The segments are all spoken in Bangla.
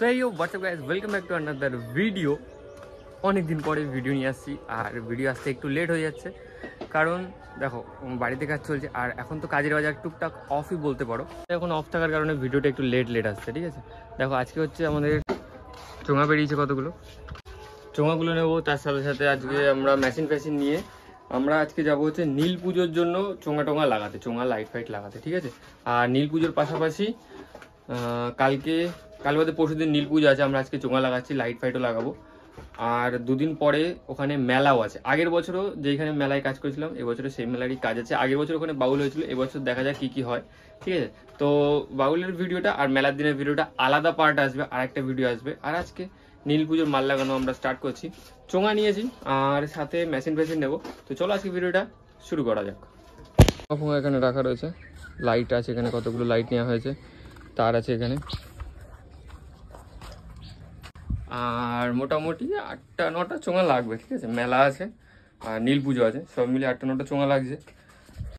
সো এই WhatsApp guys welcome back to another video অনেক দিন পরে ভিডিও নিয়ে আসছি, আর ভিডিও আসতে একটু লেট হয়ে যাচ্ছে। কারণ, দেখো বাড়িতে কাজ চলছে, আর এখন তো কাজের বাজার টুকটাক অফই বলতে পারো। এখন অফ থাকার কারণে ভিডিওটা একটু লেট লেট আসছে, ঠিক আছে? দেখো, আজকে হচ্ছে আমাদের চোঙা বেরিয়েছে কতগুলো? চোঙাগুলো নেব, তার সাথে সাথে আজকে আমরা মেশিন ফ্যাশিন নিয়ে আমরা আজকে যাব হচ্ছে নীল পুজোর জন্য চোঙা টোঙা লাগাতে, চোঙা লাইট ফাইট লাগাতে, ঠিক আছে? আর নীল পুজোর পাশাপাশি কালকে কাল বাদে পরশু দিন নীল পুজো আছে, আমরা আজকে চোঙা লাগাচ্ছি লাইট ফাইটও লাগাবো। আর দুদিন পরে ওখানে মেলাও আছে। আগের বছরও যেখানে মেলায় কাজ করেছিলাম এবছরে সেই মেলারই কাজ আছে। আগের বছর ওখানে বাউল হয়েছিল, এবছর দেখা যাক কি কি হয়, ঠিক আছে? তো বাউলের ভিডিওটা আর মেলার দিনের ভিডিওটা আলাদা পার্ট আসবে, আর একটা ভিডিও আসবে। আর আজকে নীল পুজোর মাল লাগানো আমরা স্টার্ট করছি। চোঙা নিয়েছি, আর সাথে মেশিন ফেশিন নেব। তো চলো আজকে ভিডিওটা শুরু করা যাক। এখানে রাখা রয়েছে। লাইট আছে এখানে, কতগুলো লাইট নেওয়া হয়েছে। তার আছে এখানে। আর মোটামুটি আটটা, নটা চোঙা লাগবে, ঠিক আছে? মেলা আছে, আর নীল পুজো আছে, সব মিলে আটটা, নটা চোঙা লাগছে।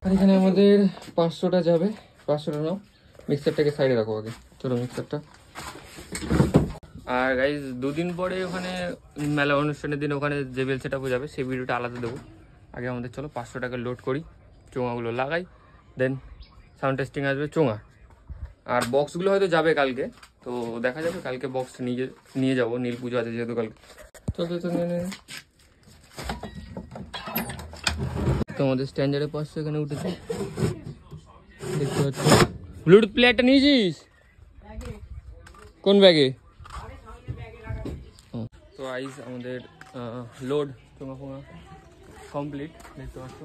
আর এখানে আমাদের পাঁচশোটা যাবে, পাঁচশোটা নাও। মিক্সারটাকে সাইডে রাখো আগে। চলো মিক্সারটা। আর গাইজ দুদিন পরে ওখানে মেলা অনুষ্ঠানের দিন, ওখানে যে বেল সেটা যাবে, সেই ভিডিওটা আলাদা দেবো। আগে আমাদের চলো পাঁচশো টাকা লোড করি, চোঙাগুলো লাগাই দেন সাউন্ড টেস্টিং আসবে, চোঙা। আর বক্সগুলো হয়তো যাবে কালকে তো দেখা যাবে কালকে বক্স নিয়ে নিয়ে যাব নীল পুজো আছে যেহেতু কালকে। চল চল চল নে, নে, নে। তোমাদের স্ট্যান্ডার্ডে পাঁচশো এখানে উঠেছে। দেখতে পাচ্ছ। ব্লুটুথ প্লেয়ারটা নিয়েছিস? কোন ব্যাগে? তো আইস আমাদের লোড তোমা ফোঙা কমপ্লিট দেখতে পাচ্ছ।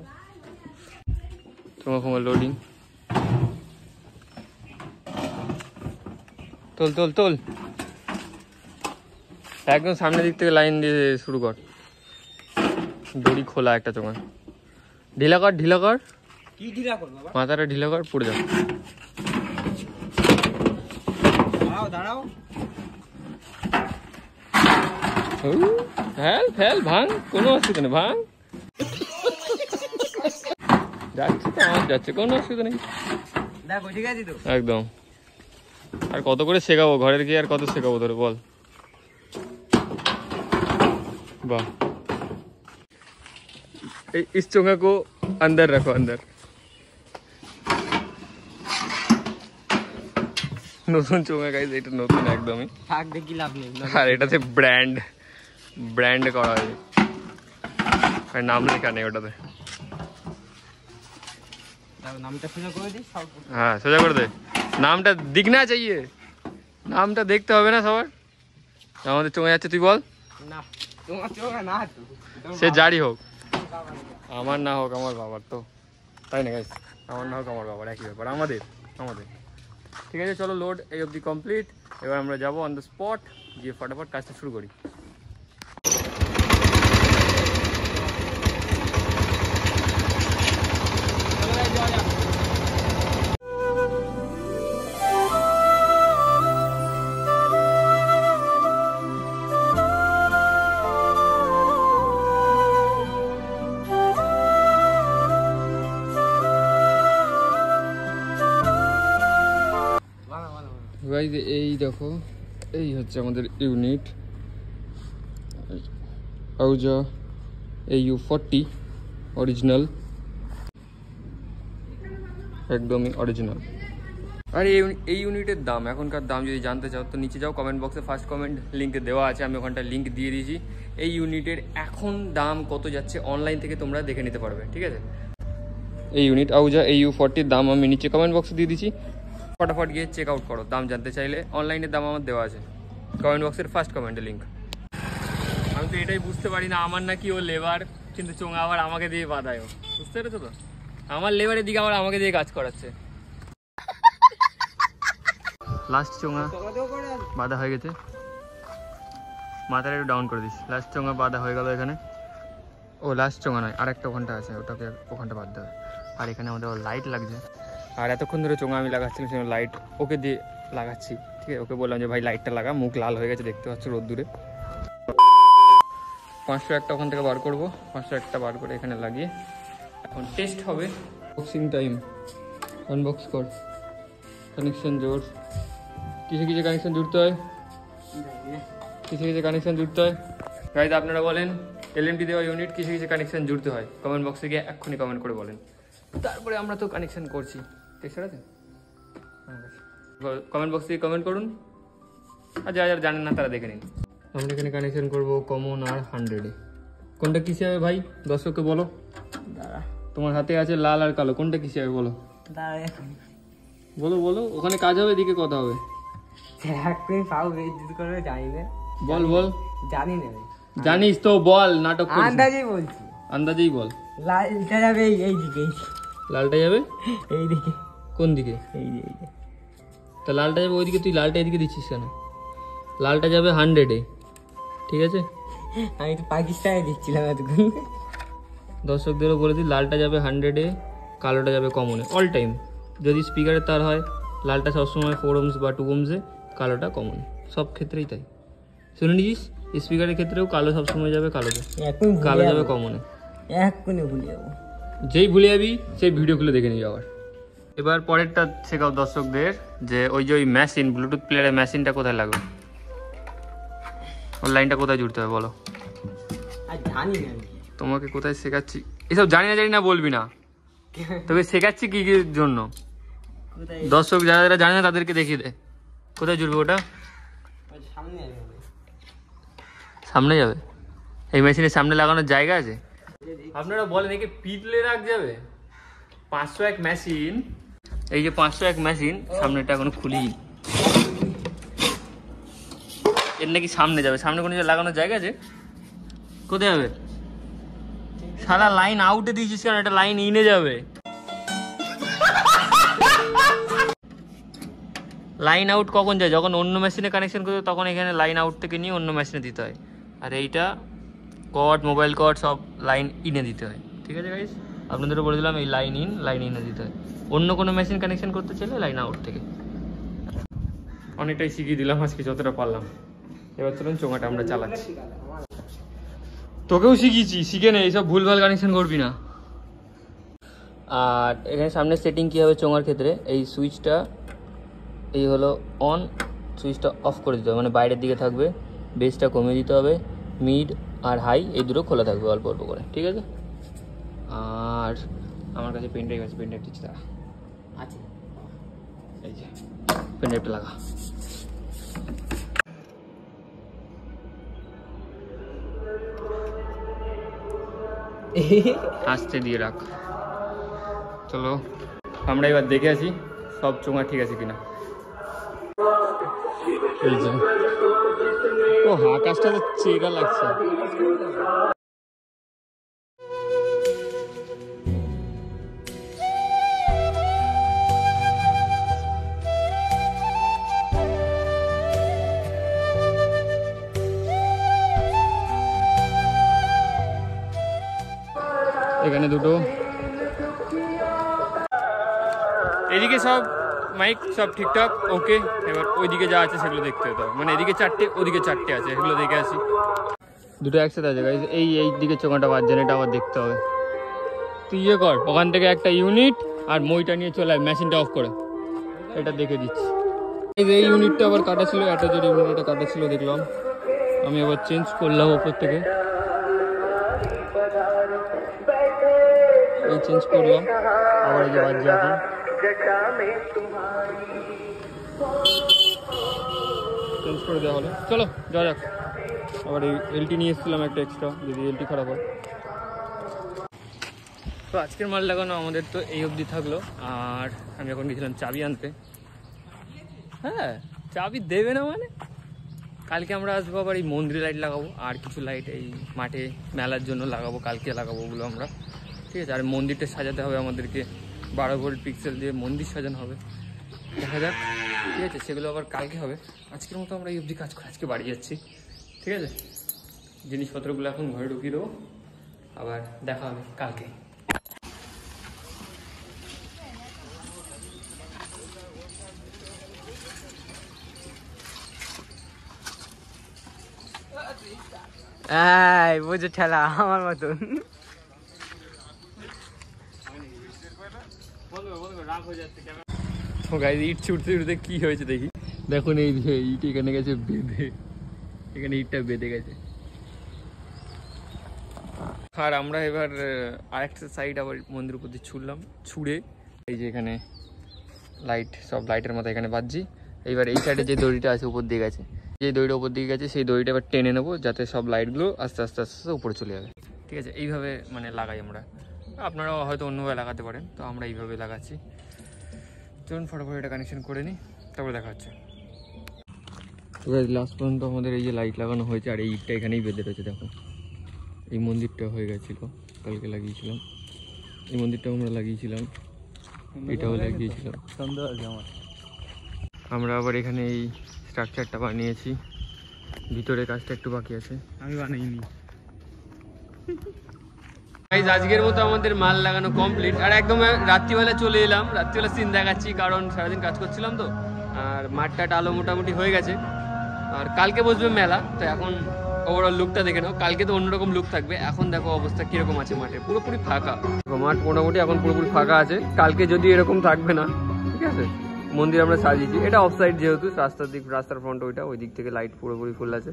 তোমা ফোঙা লোডিং তোল তোল তোল। একদম সামনের দিক থেকে লাইন দিয়ে শুরু কর। দড়ি খোলা একটা তোমার। ঢিলা কর ঢিলা কর। কি ঢিলা করব বাবা? মাথাটা ঢিলা কর পড়ে যাও দাঁড়াও দাঁড়াও। ফেল ফেল ভাঙ। কোনো অসুবিধা নেই ভাঙ। যাচ্ছে তো আমার যাচ্ছে কোনো অসুবিধা নেই। দেখো ঠিক আছে তো? একদম। আর কত করে শেখাবো ঘরের গিয়ে আর কত শেখাবো তোর বল वाह इ- इस चोंगा को अंदर रखो अंदर নতুন চোঙা গাইজ এটা নতুন একদমই থাক দেখি লাভ নেই আর এটাতে ব্র্যান্ড ব্র্যান্ড করা হয়েছে আর নাম লেখা নেই ওটাতে দেখো নামটা শুনে করে দিই সব হ্যাঁ সোজা করে দে নামটা দিখনা চাইয়ে। নামটা দেখতে হবে না সবার? আমাদের চোঙা যাচ্ছে তুই বল। চোখে সে জারি হোক। আমার না হোক আমার বাবার তো। তাই না গাইস আমার না হোক আমার বাবার একই ব্যাপার। আমাদের আমাদের। ঠিক আছে চলো লোড এই অবধি কমপ্লিট এবার আমরা যাব অন দ্য স্পট গিয়ে ফটাফট কাজটা শুরু করি। এই দেখো, এই হচ্ছে আমাদের ইউনিট। আউজা এই ইউ ফর্টি অরিজিনাল একদমই অরিজিনাল আর, এই এই ইউনিটের দাম, এখনকার দাম যদি জানতে চাও, তো নিচে যাও কমেন্ট বক্সে ফার্স্ট কমেন্ট লিঙ্ক দেওয়া আছে, আমি ওখানটা লিঙ্ক দিয়ে দিয়েছি। এই ইউনিটের এখন দাম কত যাচ্ছে অনলাইন থেকে তোমরা দেখে নিতে পারবে, ঠিক আছে? এই ইউনিট আউজা এই ইউ ফর্টির দাম আমি নিচে কমেন্ট বক্সে দিয়ে দিচ্ছি ফটাফট গিয়ে চেক আউট করো। দাম জানতে চাইলে অনলাইনের দাম আমার দেওয়া আছে। কমেন্ট বক্সের ফার্স্ট কমেন্টে লিঙ্ক আমি তো এটাই বুঝতে পারি না, আমার নাকি ও লেবার কিন্তু চোঙা আবার আমাকে দিয়ে বাধায় ও। বুঝতে পেরেছ তো? আমার লেবারের দিকে আবার আমাকে দিয়ে কাজ করাচ্ছে। লাস্ট চোঙা? বাঁধা হয়ে গেছে। মাথাটা একটু ডাউন করে দিস। লাস্ট চোঙা বাঁধা হয়ে গেল এখানে। ও লাস্ট চোঙা নয় আর একটা ওখানটা আছে, ওটাকে ওখানটা বাদ দেবে আর এখানে আমাদের লাইট লাগছে। আর এতক্ষণ ধরে চোঙা আমি লাগাচ্ছিলাম, সেই লাইট ওকে দিয়ে লাগাচ্ছি, ঠিক আছে? ওকে বললাম যে, ভাই লাইটটা লাগা, মুখ লাল হয়ে গেছে, দেখতে পাচ্ছ রোদ্দুরে। পাঁচশো একটা ওখান থেকে বার করব, পাঁচশো একটা বার করে এখানে লাগিয়ে। এখন টেস্ট হবে। বক্সিং টাইম আনবক্স কর। কানেকশন জোর। কিসে কিসে কানেকশন জুড়তে হয়? কিছু কিছু কানেকশন জুড়তে হয়? গাইজ আপনারা বলেন এলএমটি দেওয়া ইউনিট কিছু কিছু কানেকশন জুড়তে হয়? কমেন্ট বক্সে গিয়ে এক্ষুনি কমেন্ট করে বলেন। তারপরে আমরা তো কানেকশন করছি। টেক্সচার আছে? কমেন্ট বক্সে কমেন্ট করুন। আর যারা যারা জানেন না তারা দেখে নিন। আমরা এখানে কানেকশন করব কমন আর হান্ড্রেডে কোনটা কিসে হবে ভাই? দর্শককে বলো। দাঁড়া। তোমার হাতে আছে লাল আর কালো। কোনটা কিসে হবে বলো? বলো বলো। ওখানে কাজ হবে এদিকে কথা হবে। বল বল। জানি না আমি। জানিস তো বল নাটক আন্দাজেই বলছি। আন্দাজেই বল। লালটা যাবে এই এই দিকে এই দিকে, লালটা যাবে? এই দিকে কোন দিকে? এই দিকে। তা লালটা যাবে ওইদিকে তুই লালটা এদিকে দিচ্ছিস কেন? লালটা যাবে হান্ড্রেডে ঠিক আছে? আমি তো পাকিস্তানে দিচ্ছিলাম এতক্ষণ। দর্শকদেরও বলে দিই লালটা যাবে হান্ড্রেডে কালোটা যাবে কমনে অল টাইম যদি স্পিকারের তার হয় লালটা সবসময় ফোর ওমস বা টু ওমসে কালোটা কমন সব ক্ষেত্রেই তাই। শুনে নিছিস স্পিকারের ক্ষেত্রেও কালো সবসময় যাবে কালোতে। কালো যাবে যাব। কমনে এক্ষুনি ভুলে যাব। যেই ভুলে যাবি সেই ভিডিওগুলো দেখে নিবি আবার। এবার পরেরটা শেখাও দর্শকদের যে ওই যে ওই মেশিন ব্লুটুথ প্লেয়ারের মেশিনটা কোথায় লাগবে? ওর লাইনটা কোথায় জুড়তে হবে বলো? তোমাকে কোথায় শেখাচ্ছি? এসব জানি না জানি না বলবি না। তোকে শেখাচ্ছি কি কি জন্য? দর্শক যারা যারা জানে না তাদেরকে দেখিয়ে দে। কোথায় জুড়বে ওটা? সামনে যাবে। হবে। সামনে যাবে? এই মেশিনের সামনে লাগানোর জায়গা আছে? আপনারা বলেন একে পিটলে রাখ যাবে? পাঁচশো এক মেশিন এই যে পাঁচশো এক মেশিন সামনেটা এখনও খুলি এর নাকি সামনে যাবে। সামনে কোনো লাগানোর জায়গা আছে? কোথায় যাবে সারা লাইন আউটে দিয়েছিস কেন? এটা লাইন ইনে যাবে। লাইন আউট কখন যায়? যখন অন্য মেশিনে কানেকশন করতে তখন এখানে লাইন আউট থেকে নিয়ে অন্য মেশিনে দিতে হয়। আর এইটা কট মোবাইল কট সব লাইন ইনে দিতে হয়। ঠিক আছে গাইস আপনাদেরও বলে দিলাম এই লাইন ইন লাইন ইনে দিতে। হয় অন্য কোনো মেশিন কানেকশন করতে চাইলে লাইন আউট থেকে। অনেকটাই শিখিয়ে দিলাম, আজকে যতটা পারলাম। এবার চলুন চোঙাটা আমরা চালাচ্ছি। তোকেও শিখিয়েছি, শিখে নে, এইসব ভুলভাল কানেকশন করবি না। আর এখানে সামনে সেটিং কী হবে চোঙার ক্ষেত্রে? এই সুইচটা এই হলো অন সুইচটা অফ করে দিতে হবে। মানে বাইরের দিকে থাকবে বেসটা কমিয়ে দিতে হবে মিড আর হাই এই দুটো খোলা থাকবে, অল্প অল্প করে। ঠিক আছে? আর আমার কাছে পেন ড্রাইভ আছে পেন ড্রাইভ দিচ্ছি তারা আছে। এই যে পেন ড্রাইভটা লাগা। আস্তে দিয়ে রাখ। চলো আমরা এবার দেখে আসি সব চোঙা ঠিক আছে কিনা। এই যে। ও আকাশটা তো চেরা লাগছে। এখানে দুটো। এদিকে সব মাইক সব ঠিকঠাক ওকে এবার ওইদিকে যা আছে সেগুলো দেখতে হতে মানে এদিকে চারটে ওদিকে চারটে আছে সেগুলো দেখে আসি। দুটো একসাথে আছে guys। এই এই দিকে চোখাটা বাজছে না এটা আবার দেখতে হবে। তুই ইয়ে কর ওখান থেকে একটা ইউনিট আর মইটা নিয়ে চলে মেশিনটা অফ করে। এটা দেখে দিচ্ছি। এই যে এই ইউনিটটা আবার কাটা ছিল একটা যে ইউনিটটা কাটা ছিল দেখলাম। আমি আবার চেঞ্জ করলাম ওপর থেকে। এই চেঞ্জ করলাম। আবার এই যে বাজছে এখন চেঞ্জ করে দেওয়া হলো। চলো, যাওয়া যাক। আবার এই এলটি নিয়ে এসেছিলাম একটা এক্সট্রা যদি এলটি খারাপ হয়। তো আজকের মাল লাগানো আমাদের তো এই অবধি থাকল? আর আমি এখন গেছিলাম চাবি আনতে। হ্যাঁ চাবি দেবে না মানে? কালকে আমরা আসব আবার এই মন্দিরে লাইট লাগাবো। আর কিছু লাইট এই মাঠে মেলার জন্য লাগাবো, কালকে লাগাবো ওগুলো আমরা। ঠিক আছে, আর মন্দিরটা সাজাতে হবে আমাদেরকে। বারো ভোল্ট পিক্সেল দিয়ে মন্দির সাজানো হবে। দেখা যাক, ঠিক আছে, সেগুলো আবার কালকে হবে। আজকের মতো আমরা এই অবধি কাজ করে আজকে বাড়ি যাচ্ছি। ঠিক আছে? জিনিসপত্রগুলো এখন ঘরে ঢুকিয়ে দেবো। আবার দেখা হবে কালকে। বুঝে ঠেলা, আমার মতন। তো গাইজ ইট ছুটতে ছুটতে কি হয়েছে দেখি। দেখুন এই যে ইট এখানে গেছে বেঁধে। এখানে ইটটা বেঁধে গেছে। আর আমরা এবার আরেকটা সাইড আবার মন্দির উপর দিয়ে ছুড়লাম ছুঁড়ে। এই যে এখানে লাইট সব লাইটের মতো এখানে বাজছি। এইবার এই সাইডে যে দড়িটা আছে, উপর দিয়ে গেছে। যে দড়িটা উপর দিয়ে গেছে, সেই দড়িটা এবার টেনে নেব, যাতে সব লাইটগুলো আস্তে আস্তে আস্তে, উপরে চলে যাবে। ঠিক আছে, এইভাবে মানে লাগাই আমরা। আপনারাও হয়তো অন্যভাবে লাগাতে পারেন, তো আমরা এইভাবে লাগাচ্ছি। চলুন ফটোফট এটা কানেকশন করে নিই, তারপরে দেখা হচ্ছে। লাস্ট পর্যন্ত আমাদের এই যে লাইট লাগানো হয়েছে, আর এই ইটটা এখানেই বেঁধে রয়েছে দেখো এই মন্দিরটা হয়ে গেছিল, কালকে লাগিয়েছিলাম। এই মন্দিরটাও আমরা লাগিয়েছিলাম, এটাও লাগিয়েছিলাম। আমার আমরা আবার এখানে এই স্ট্রাকচারটা বানিয়েছি, ভিতরে কাজটা একটু বাকি আছে। আমি বানাইনি। আজকের মতো আমাদের মাল লাগানো কমপ্লিট আর একদম রাত্রিবেলা চলে এলাম। রাত্রিবেলা সিন দেখাচ্ছি, কারণ সারাদিন কাজ করছিলাম তো। আর মাঠটা আলো মোটামুটি হয়ে গেছে। আর কালকে বসবে মেলা, তো এখন ওভারঅল লুকটা দেখে নাও। কালকে তো অন্যরকম লুক থাকবে। এখন দেখো অবস্থা কীরকম আছে মাঠে। পুরোপুরি ফাঁকা। মাঠ মোটামুটি এখন পুরোপুরি ফাঁকা আছে। কালকে যদি এরকম থাকবে না, ঠিক আছে? মন্দির আমরা সাজিয়েছি। এটা অফ সাইড যেহেতু, রাস্তার দিক, রাস্তার ফ্রন্ট ওইটা ওই দিক থেকে লাইট পুরোপুরি ফুল আছে,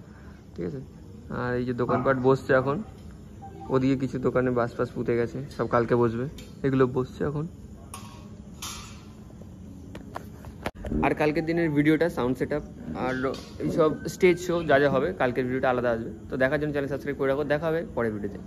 ঠিক আছে? আর এই যে দোকানপাট বসছে এখন। ওদিকে কিছু দোকানে বাস ফাস পুঁতে গেছে, সব কালকে বসবে। এগুলো বসছে এখন। আর কালকের দিনের ভিডিওটা সাউন্ড সেট আপ আর এইসব স্টেজ শো যা যা হবে, কালকের ভিডিওটা আলাদা আসবে। তো দেখার জন্য চ্যানেল সাবস্ক্রাইব করে রাখো, দেখা হবে পরের ভিডিওতে।